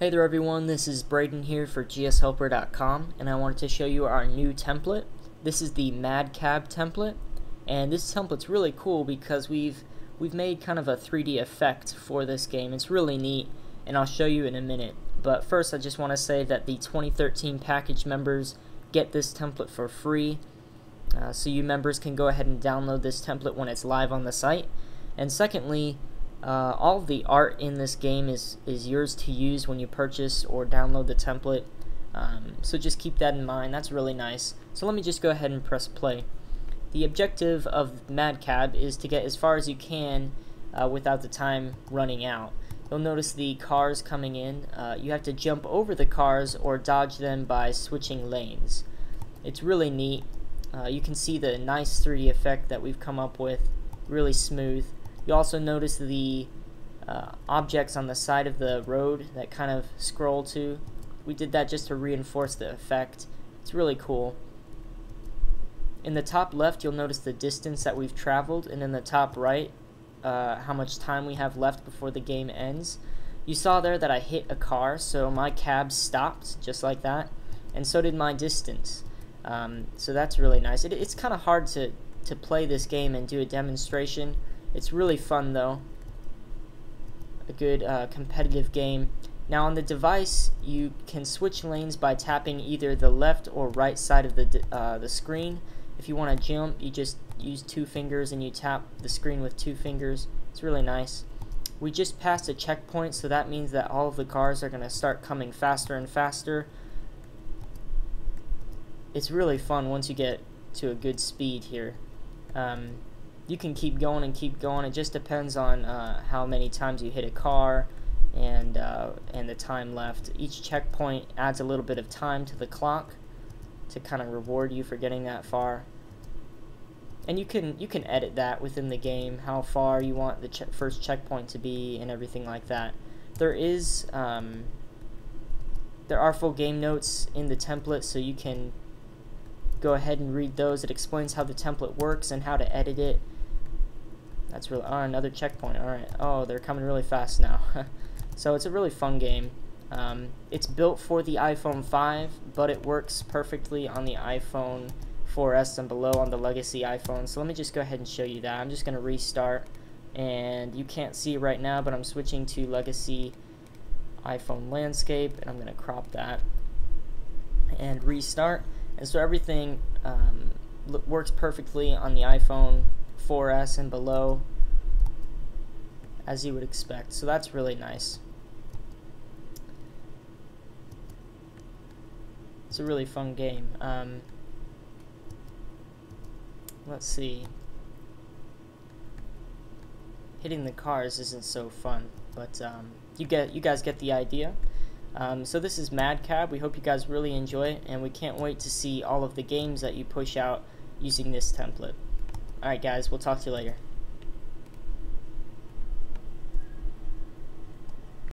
Hey there everyone, this is Braden here for gshelper.com and I wanted to show you our new template. This is the Mad Cab template and this template's really cool because we've we've made kind of a 3D effect for this game. It's really neat and I'll show you in a minute. But first I just want to say that the 2013 package members get this template for free. Uh, so you members can go ahead and download this template when it's live on the site. And secondly, uh, all the art in this game is, is yours to use when you purchase or download the template. Um, so just keep that in mind. That's really nice. So let me just go ahead and press play. The objective of Mad Cab is to get as far as you can uh, without the time running out. You'll notice the cars coming in. Uh, you have to jump over the cars or dodge them by switching lanes. It's really neat. Uh, you can see the nice 3D effect that we've come up with. Really smooth. You also notice the uh, objects on the side of the road that kind of scroll to. We did that just to reinforce the effect. It's really cool. In the top left, you'll notice the distance that we've traveled, and in the top right, uh, how much time we have left before the game ends. You saw there that I hit a car, so my cab stopped, just like that, and so did my distance. Um, so that's really nice. It, it's kind of hard to, to play this game and do a demonstration it's really fun though. A good uh, competitive game. Now on the device, you can switch lanes by tapping either the left or right side of the, uh, the screen. If you want to jump, you just use two fingers and you tap the screen with two fingers. It's really nice. We just passed a checkpoint, so that means that all of the cars are going to start coming faster and faster. It's really fun once you get to a good speed here. Um, you can keep going and keep going. It just depends on uh, how many times you hit a car and uh, and the time left. Each checkpoint adds a little bit of time to the clock to kind of reward you for getting that far. And you can you can edit that within the game, how far you want the che first checkpoint to be and everything like that. There is um, there are full game notes in the template, so you can go ahead and read those. It explains how the template works and how to edit it that's really, oh, another checkpoint. Alright. Oh, they're coming really fast now. so it's a really fun game. Um, it's built for the iPhone 5, but it works perfectly on the iPhone 4S and below on the legacy iPhone. So let me just go ahead and show you that. I'm just going to restart. And you can't see right now, but I'm switching to legacy iPhone landscape. And I'm going to crop that and restart. And so everything um, works perfectly on the iPhone 4S and below as you would expect. So that's really nice. It's a really fun game. Um, let's see. Hitting the cars isn't so fun, but um, you get you guys get the idea. Um, so this is Mad Cab. We hope you guys really enjoy it, and we can't wait to see all of the games that you push out using this template. Alright guys, we'll talk to you later.